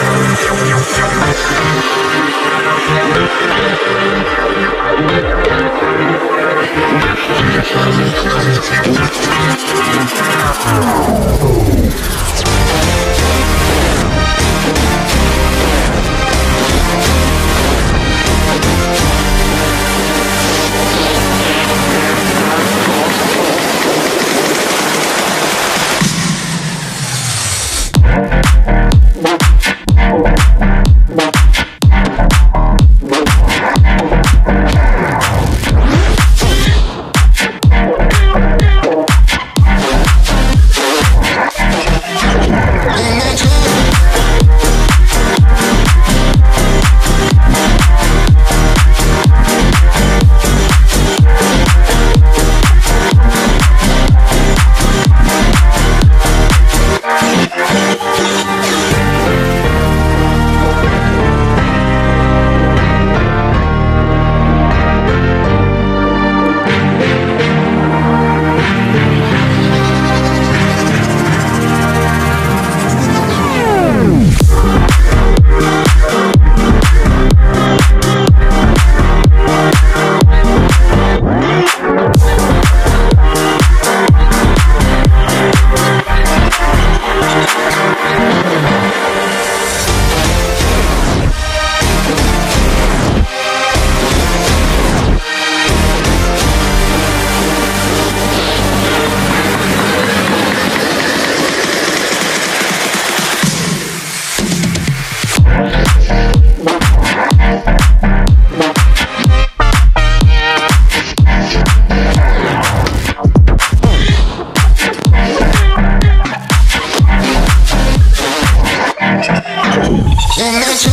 Oh. Let's